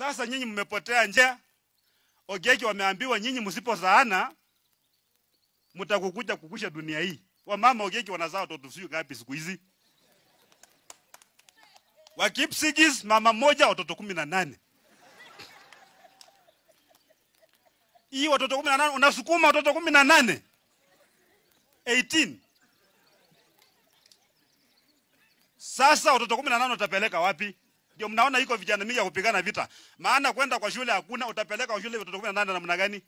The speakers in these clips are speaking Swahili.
Sasa nyinyi mmepotea njia. Ogeki wameambiwa nyinyi msipozaana mtakukuja kukusha dunia hii. Wamama Ogeki wanazaa watoto sio ngapi siku hizi? Wa Kipsigis mama moja watoto kumi na nane. Hii watoto kumi na nane unasukuma watoto kumi na nane 18 Sasa watoto kumi na nane utapeleka wapi? Ndio mnaona iko vijana mingi ya kupigana vita. Maana kwenda kwa shule hakuna, utapeleka shule watoto kumi na nane namna gani?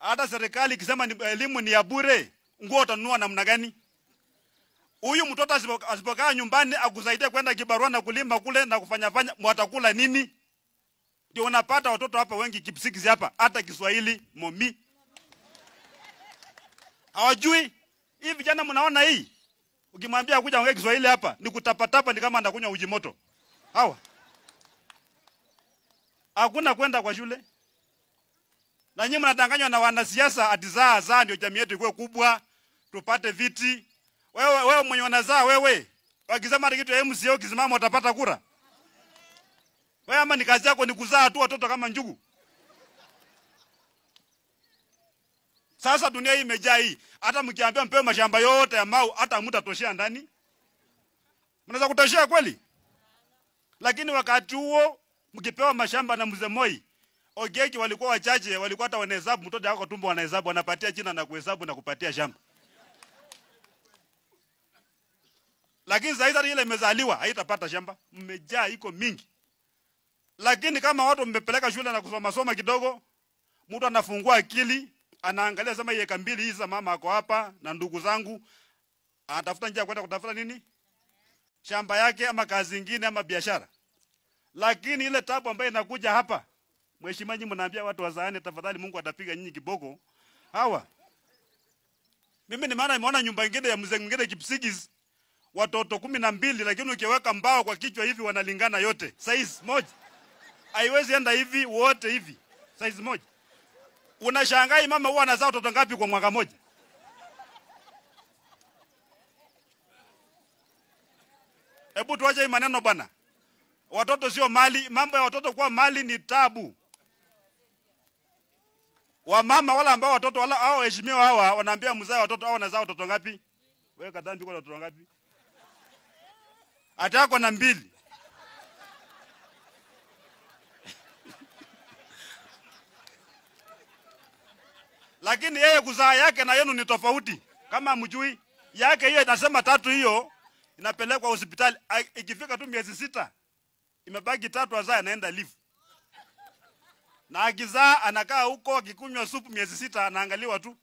Hata serikali ikisema elimu ni ya bure, nguo utanunua namna gani? Huyu mtoto asipo- asipokaa nyumbani akusaidia kwenda kibarua na kulima kule na kufanya fanya, mwatakula nini? Ndio unapata watoto hapa wengi kipsiki hapa, hata Kiswahili momi hawajui. Hii vijana mnaona hii, ukimwambia kuja ongea Kiswahili hapa ni kutapatapa, ni kama anakunywa uji moto. Hawa hakuna kwenda kwa shule, na nyinyi mnadanganywa na wanasiasa ati zaa zaa ndio jamii yetu ikuwe kubwa, tupate viti. Wewe wewe mwenye wanazaa wewe, wakisema kitu ya MCA ukisimama utapata kura wewe, ama ni kazi yako ni kuzaa tu watoto kama njugu? Sasa dunia hii imejaa hii, hata mkiambia mpewe mashamba yote ya Mau, hata mtatoshea ndani. Mnaweza kutoshea kweli? Lakini wakati huo mkipewa mashamba na mzee Moi, Ogeki walikuwa wachache, walikuwa hata wanahesabu, mtoto wako tumbo wanahesabu, wanapatia jina na kuhesabu na kupatia shamba. Lakini sasa ile imezaliwa haitapata shamba, mmejaa iko mingi. Lakini kama watu mmepeleka shule na kusoma soma kidogo, mtu anafungua akili, anaangalia sema hii eka mbili hizi mama ako hapa na ndugu zangu, anatafuta njia kwenda kutafuta nini? Shamba yake ama kazi nyingine ama biashara. Lakini ile tabu ambayo inakuja hapa, mheshimiwa, nyinyi mnaambia watu wazaane, tafadhali Mungu atapiga nyinyi kiboko. Hawa mimi ni maana nimeona nyumba nyingine ya mzee mwingine Kipsigis watoto kumi na mbili, lakini ukiweka mbao kwa kichwa hivi wanalingana yote size moja, haiwezi enda hivi wote hivi size moja. Unashangaa mama huwa anazaa watoto ngapi kwa mwaka moja? Hebu tuache maneno bwana. Watoto sio mali, mambo ya watoto kuwa mali ni tabu. Wamama wala ambao watoto wala hao heshimiwa hawa wanaambia mzae watoto hao wanazaa watoto ngapi? Wewe kadhambi kwa watoto ngapi? Atako na mbili. Lakini yeye kuzaa yake na yenu ni tofauti. Kama mjui yake hiyo inasema tatu hiyo inapelekwa hospitali ikifika tu miezi sita imebaki tatu azaa anaenda live. Na akizaa anakaa huko akikunywa supu miezi sita anaangaliwa tu.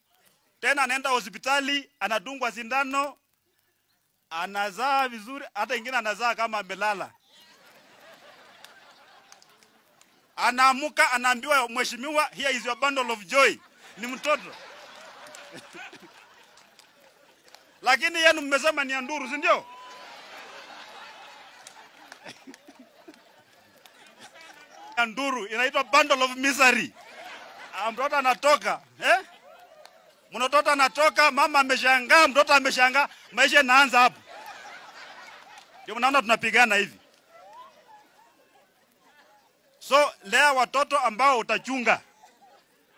Tena anaenda hospitali anadungwa sindano anazaa vizuri, hata ingine anazaa kama amelala. Anaamuka anaambiwa, mheshimiwa, here is your bundle of joy. Ni mtoto lakini yenu mmesema ni anduru, si ndio? Ya nduru inaitwa bundle of misery. Ah, Mtoto anatoka eh? Mtoto anatoka, mama ameshangaa, mtoto ameshangaa, maisha inaanza hapo. Ndio mnaona tunapigana hivi. So lea watoto ambao utachunga.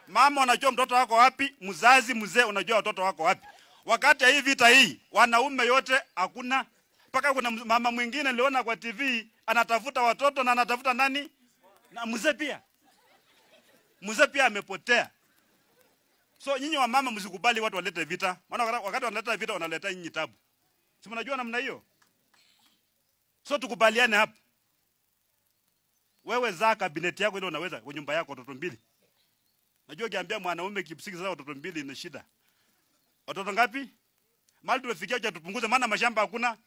Mama unajua mtoto wako wapi, mzazi mzee unajua watoto wako wapi. Wakati ya hii vita hii, wanaume yote hakuna. Mpaka kuna mama mwingine niliona kwa TV anatafuta watoto na anatafuta nani? Na mzee pia. Mzee pia amepotea. So nyinyi wamama, msikubali watu walete vita. Maana wakati- wanaleta vita wanaleta nyinyi tabu. Si mnajua namna hiyo? So tukubaliane hapo, Wewe zaa kabineti yako ile unaweza kwa nyumba yako watoto mbili. Najua ukiambia mwanaume kipsiki sasa watoto mbili ni shida. Watoto ngapi? Mali tumefikia cha tupunguze maana mashamba hakuna.